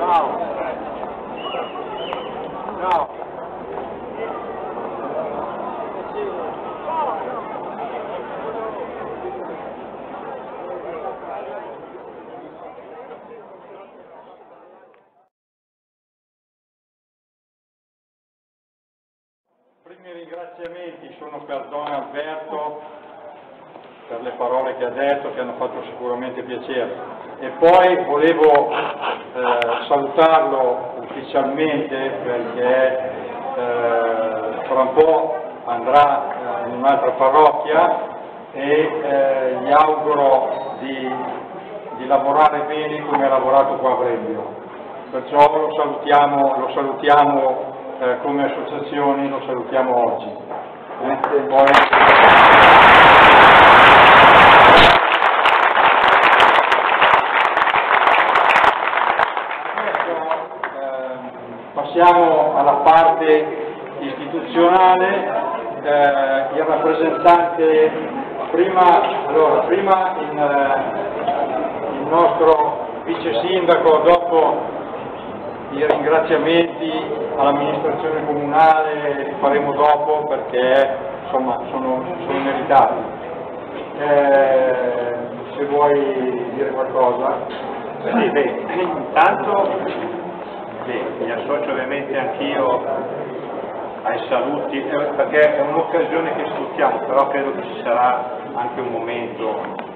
No. No. Ringraziamenti sono per Don Alberto per le parole che ha detto che hanno fatto sicuramente piacere. E poi volevo eh, salutarlo ufficialmente perché eh, fra un po' andrà eh, in un'altra parrocchia e eh, gli auguro di, di lavorare bene come ha lavorato qua a Brembio perciò lo salutiamo, lo salutiamo eh, come associazioni lo salutiamo oggi. Eh. Ehm, passiamo alla parte istituzionale, eh, il rappresentante, prima, allora, prima in, eh, il nostro vice sindaco, dopo i ringraziamenti all'amministrazione comunale li faremo dopo perché insomma sono, sono meritati. Eh, se vuoi dire qualcosa? Sì, beh, intanto beh, mi associo ovviamente anch'io ai saluti, eh, perché è un'occasione che sfruttiamo, però credo che ci sarà anche un momento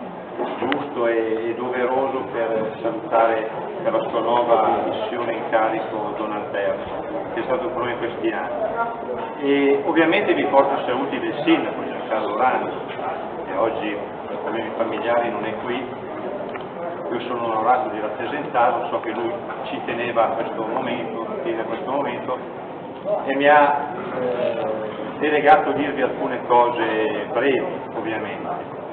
giusto e, e doveroso per salutare per la sua nuova missione in carico Don Alberto, che è stato con noi questi anni. E ovviamente vi porto i saluti del sindaco Giancarlo Rani, che oggi per problemi familiari non è qui, io sono onorato di rappresentarlo, so che lui ci teneva a questo momento, tiene a questo momento e mi ha eh, delegato dirvi alcune cose brevi ovviamente.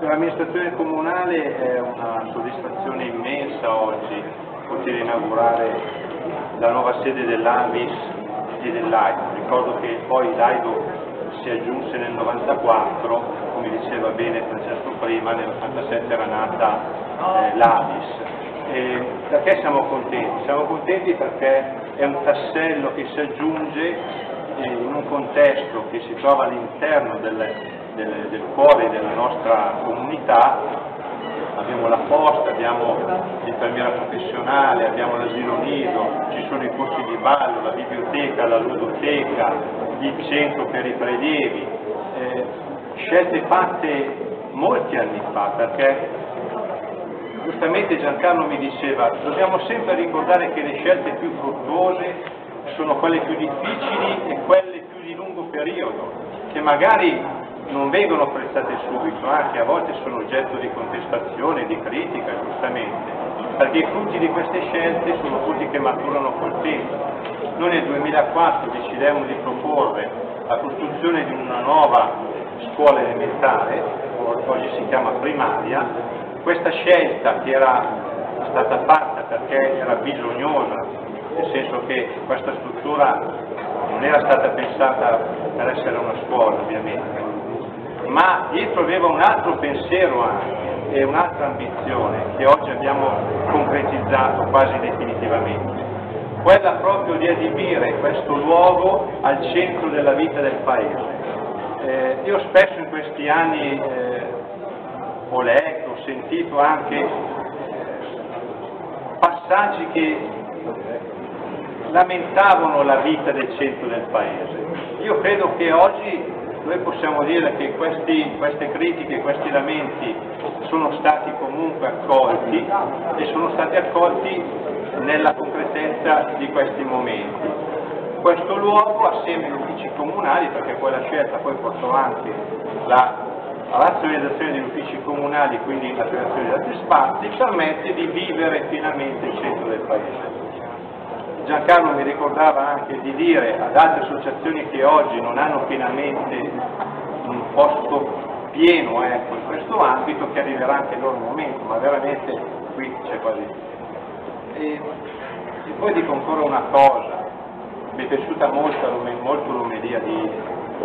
L'amministrazione comunale è una soddisfazione immensa oggi poter inaugurare la nuova sede dell'Avis e dell'AIDO. Ricordo che poi l'AIDO si aggiunse nel 94, come diceva bene Francesco prima, nel 97 era nata eh, l'Avis. Perché siamo contenti? Siamo contenti perché è un tassello che si aggiunge eh, in un contesto che si trova all'interno del, del, del cuore della nostra comunità. Abbiamo la posta, abbiamo l'infermiera professionale, abbiamo l'asilo nido, ci sono i corsi di ballo, la biblioteca, la ludoteca, il centro per i prelievi, eh, scelte fatte molti anni fa perché giustamente Giancarlo mi diceva dobbiamo sempre ricordare che le scelte più fruttuose sono quelle più difficili e quelle più di lungo periodo, che magari non vengono apprezzate subito, anche a volte sono oggetto di contestazione, di critica, giustamente, perché i frutti di queste scelte sono frutti che maturano col tempo. Noi nel 2004 decidemmo di proporre la costruzione di una nuova scuola elementare, oggi si chiama primaria, questa scelta che era stata fatta perché era bisognosa, nel senso che questa struttura non era stata pensata per essere una scuola ovviamente, ma dietro aveva un altro pensiero anche e un'altra ambizione che oggi abbiamo concretizzato quasi definitivamente, quella proprio di adibire questo luogo al centro della vita del Paese. Eh, io spesso in questi anni eh, ho letto, ho sentito anche eh, passaggi che lamentavano la vita del centro del Paese. Io credo che oggi noi possiamo dire che questi, queste critiche, questi lamenti sono stati comunque accolti e sono stati accolti nella concretezza di questi momenti. Questo luogo, assieme agli uffici comunali, perché poi la scelta poi portò anche la razionalizzazione degli uffici comunali, quindi la creazione di altri spazi, permette di vivere pienamente il centro del paese. Giancarlo mi ricordava anche di dire ad altre associazioni che oggi non hanno pienamente un posto pieno ecco, in questo ambito che arriverà anche il loro momento, ma veramente qui c'è quasi. E, e poi dico ancora una cosa, mi è piaciuta molto, molto l'omelia di,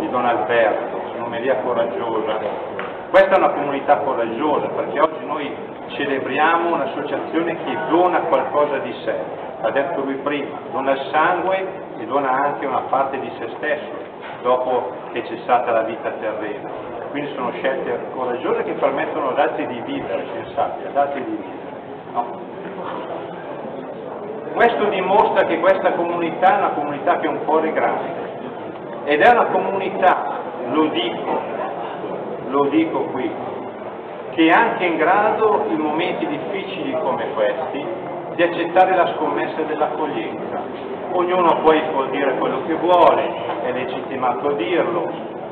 di Don Alberto, un'omelia coraggiosa. Questa è una comunità coraggiosa perché oggi noi celebriamo un'associazione che dona qualcosa di sé, ha detto lui prima, dona il sangue e dona anche una parte di se stesso dopo che c'è stata la vita terrena. Quindi sono scelte coraggiose che permettono ad altri di vivere, sensati, ad altri di vivere. No? Questo dimostra che questa comunità è una comunità che è un cuore grande ed è una comunità, lo dico, lo dico qui, che è anche in grado in momenti difficili come questi di accettare la scommessa dell'accoglienza. Ognuno poi può dire quello che vuole, è legittimato a dirlo,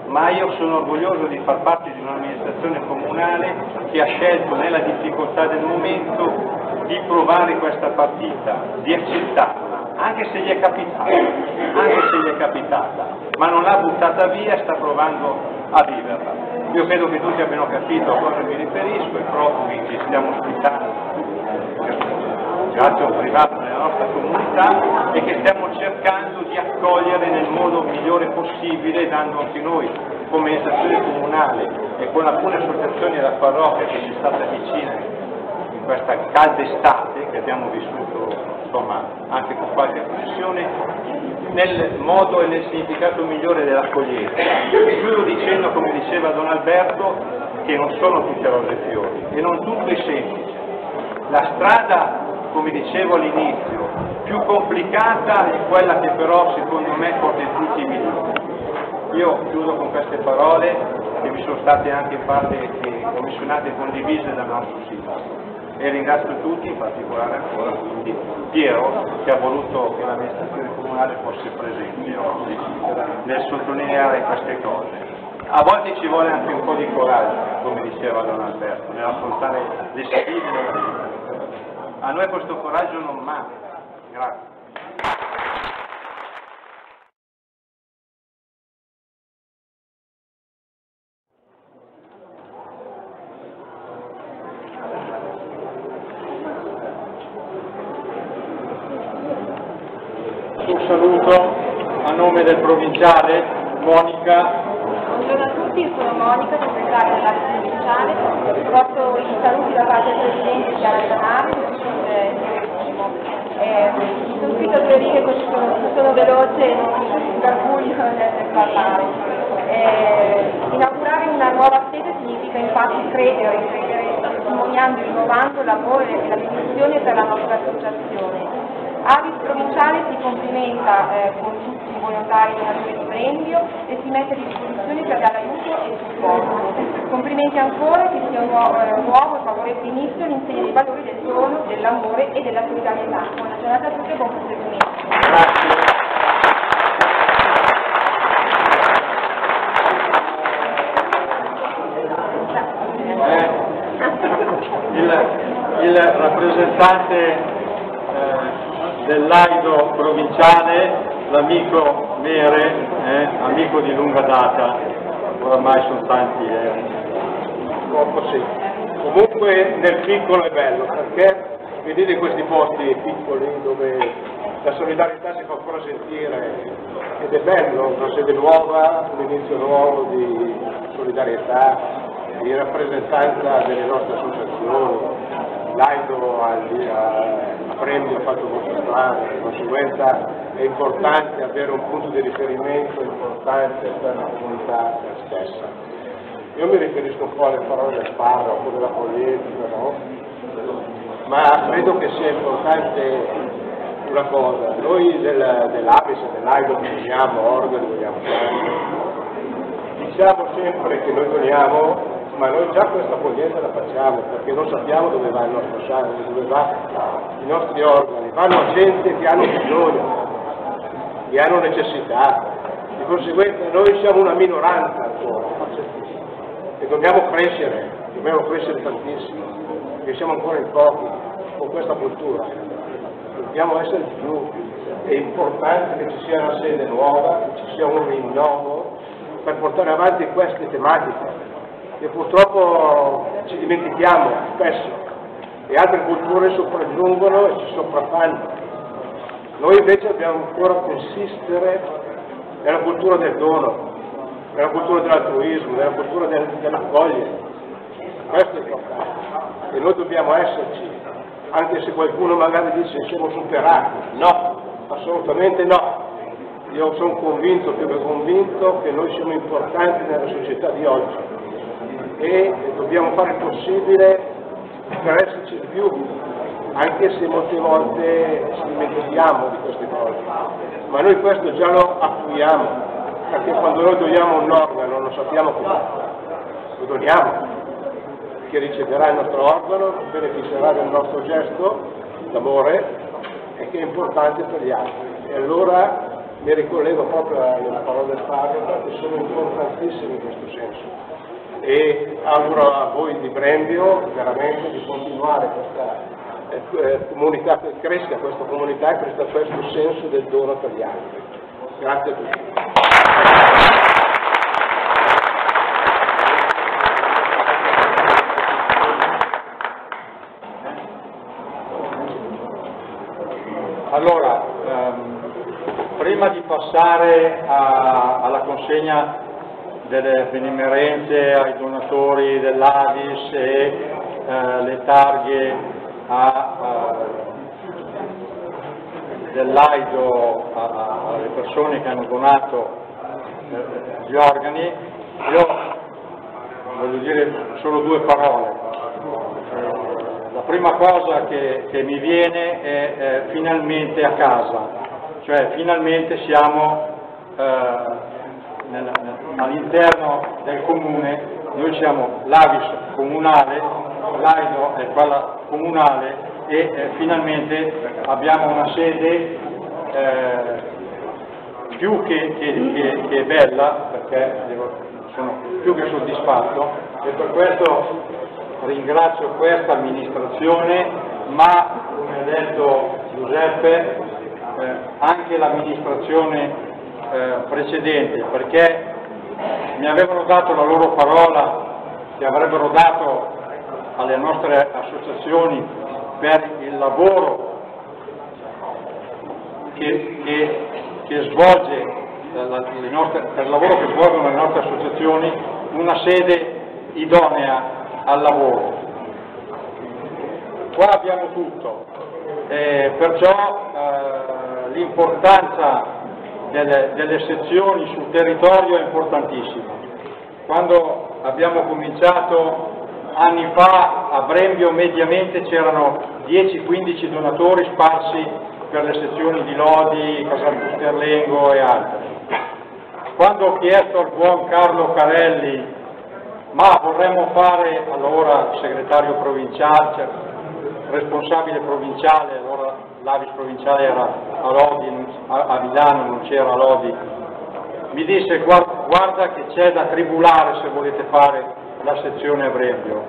ma io sono orgoglioso di far parte di un'amministrazione comunale che ha scelto nella difficoltà del momento di provare questa partita, di accettarla, anche se gli è capitata, anche se gli è capitata, ma non l'ha buttata via e sta provando a viverla. Io credo che tutti abbiano capito a cosa mi riferisco, i profughi che stiamo ospitando, grazie a un privato nella nostra comunità e che stiamo cercando di accogliere nel modo migliore possibile, dando anche noi come amministrazione comunale e con alcune associazioni della parrocchia che ci è stata vicina questa calda estate che abbiamo vissuto insomma, anche con qualche pressione nel modo e nel significato migliore dell'accoglienza. Chiudo dicendo, come diceva Don Alberto, che non sono tutte rose e fiori e non tutto è semplice. La strada, come dicevo all'inizio, più complicata è quella che però secondo me porta i frutti migliori. Io chiudo con queste parole che mi sono state anche in parte commissionate e condivise dal nostro sindaco e ringrazio tutti, in particolare ancora quindi Piero che ha voluto che l'amministrazione comunale fosse presente oggi nel sottolineare queste cose. A volte ci vuole anche un po' di coraggio, come diceva Don Alberto, nell'affrontare le sfide della vita. A noi questo coraggio non manca. Grazie. Saluto a nome del provinciale Monica. Buongiorno a tutti, sono Monica, segretaria dell'area provinciale, porto i saluti da parte del Presidente Chiara Zanari, eh, sono scritto tre righe così sono, sono veloce non garbuglio nel parlare. Eh, inaugurare una nuova sede significa infatti credere, credere testimoniando e rinnovando l'amore e la dedizione per la nostra associazione Avis Provinciale si complimenta eh, con tutti i volontari donatori di Brembio e si mette a disposizione per dare aiuto e supporto. Complimenti ancora che sia un nuovo, eh, e favorevole inizio all'insegno dei valori del dono, dell'amore e della solidarietà. Buona giornata a tutti e buon proseguimento. Eh, il rappresentante dell'Aido provinciale, l'amico Mere, eh, amico di lunga data, oramai sono tanti. Eh. Sì. Comunque nel piccolo è bello, perché vedete questi posti piccoli dove la solidarietà si fa ancora sentire ed è bello, una sede nuova, un inizio nuovo di solidarietà, di rappresentanza delle nostre associazioni, l'Aido a, Premio ha fatto mostrare, di conseguenza è importante avere un punto di riferimento importante per la comunità stessa. Io mi riferisco un po' alle parole del parroco, della politica, no? ma credo che sia importante una cosa, noi del, dell'Avis e dell'Aido che vogliamo, organi, vogliamo diciamo sempre che noi doniamo, ma noi già questa accoglienza la facciamo, perché non sappiamo dove va il nostro sangue, dove va i nostri organi, vanno a gente che hanno bisogno, che hanno necessità, di conseguenza noi siamo una minoranza ancora, e dobbiamo crescere, dobbiamo crescere tantissimo, perché siamo ancora in pochi con questa cultura, dobbiamo essere di più, è importante che ci sia una sede nuova, che ci sia un rinnovo per portare avanti queste tematiche che purtroppo ci dimentichiamo spesso e altre culture sopraggiungono e ci sopraffanno. Noi invece dobbiamo ancora consistere nella cultura del dono, nella cultura dell'altruismo, nella cultura del, dell'accogliere. Questo è importante e noi dobbiamo esserci, anche se qualcuno magari dice siamo superati. No, assolutamente no. Io sono convinto, più che convinto, che noi siamo importanti nella società di oggi e dobbiamo fare il possibile per esserci di più, anche se molte volte ci dimentichiamo di queste cose. Ma noi questo già lo acquiamo, perché quando noi doniamo un organo non sappiamo come, lo doniamo, che riceverà il nostro organo, beneficerà del nostro gesto d'amore e che è importante per gli altri. E allora mi ricollego proprio alle parole del parroco che sono importantissime in questo senso e auguro a voi di Brembio veramente di continuare questa eh, eh comunità, che cresca questa comunità e cresca questo senso del dono per gli altri. Grazie a tutti. Allora, ehm, prima di passare a, alla consegna delle benemerenze ai donatori dell'Adis e eh, le targhe a, dell'AIDO alle persone che hanno donato eh, gli organi, io voglio dire solo due parole. Eh, la prima cosa che, che mi viene è eh, finalmente a casa, cioè finalmente siamo eh, all'interno del comune, noi siamo l'Avis comunale, l'AIDO è quella comunale e eh, finalmente abbiamo una sede eh, più che, che, che, che, bella, perché sono più che soddisfatto. E per questo ringrazio questa amministrazione, ma come ha detto Giuseppe, eh, anche l'amministrazione eh, precedente perché mi avevano dato la loro parola che avrebbero dato alle nostre associazioni per il lavoro che, che, che svolge eh, nostre, per il lavoro che svolgono le nostre associazioni una sede idonea al lavoro. Qua abbiamo tutto, eh, perciò eh, l'importanza delle, delle sezioni sul territorio è importantissimo. Quando abbiamo cominciato anni fa a Brembio mediamente c'erano 10-15 donatori sparsi per le sezioni di Lodi, Casalpusterlengo e altre. Quando ho chiesto al buon Carlo Carelli ma vorremmo fare allora segretario provinciale, cioè responsabile provinciale, l'Avis provinciale era a Lodi, a Milano non c'era Lodi, mi disse guarda che c'è da tribulare se volete fare la sezione a Brembio.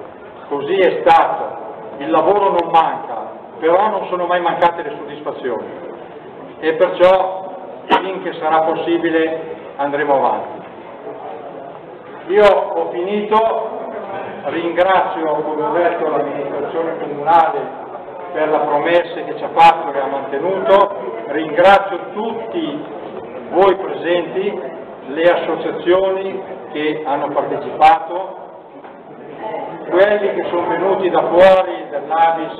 Così è stato, il lavoro non manca, però non sono mai mancate le soddisfazioni e perciò finché sarà possibile andremo avanti. Io ho finito, ringrazio come ho detto l'amministrazione comunale per la promessa che ci ha fatto e ha mantenuto, ringrazio tutti voi presenti, le associazioni che hanno partecipato, quelli che sono venuti da fuori dell'Avis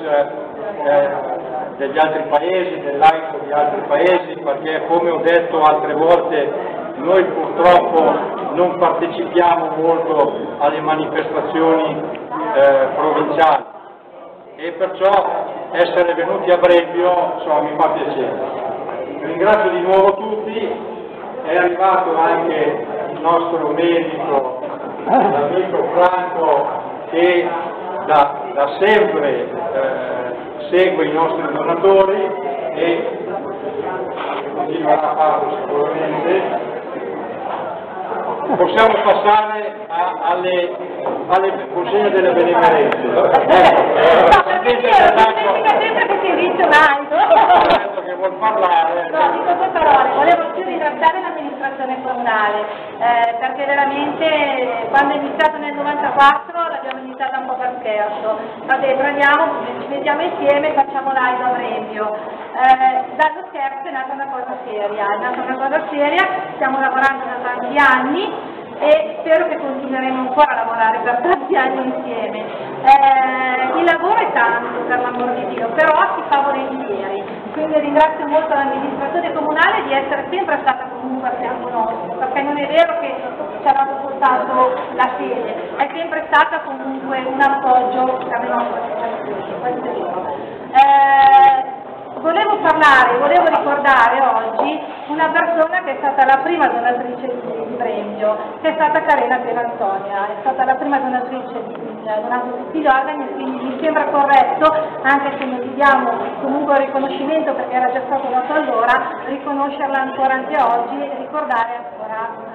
eh, degli altri paesi, dell'AICO di altri paesi, perché come ho detto altre volte noi purtroppo non partecipiamo molto alle manifestazioni eh, provinciali. E perciò essere venuti a Brembio insomma, mi fa piacere. Ringrazio di nuovo tutti, è arrivato anche il nostro medico, l'amico Franco che da, da sempre eh, segue i nostri donatori e continuerà a farlo sicuramente. Possiamo passare a, alle, alle consegne delle benemerenze. Io che mica sempre che si dice mai. ha detto che vuol parlare. No, dico due parole, volevo più ringraziare l'amministrazione comunale, eh, perché veramente quando è iniziato nel 94 l'abbiamo iniziata un po' per scherzo, va bene, prendiamo, ci mettiamo insieme e facciamo live a Brembio. Eh, dallo scherzo è nata una cosa seria, è nata una cosa seria, stiamo lavorando da tanti anni e spero che continueremo ancora a lavorare per tanti anni insieme. Eh, il lavoro è tanto, per l'amor di Dio, però si fa volentieri. Quindi ringrazio molto l'amministrazione comunale di essere sempre stata comunque a fianco nostro, perché non è vero che ci ha dato soltanto la sede, è sempre stata comunque un appoggio per le nostre associazioni, questo è vero. Eh, Volevo parlare, volevo ricordare oggi una persona che è stata la prima donatrice di, premio, che è stata Carena Pierantonia, è stata la prima donatrice di donato tutti gli organi quindi mi sembra corretto, anche se non gli diamo comunque un riconoscimento perché era già stato dato allora, riconoscerla ancora anche oggi e ricordare ancora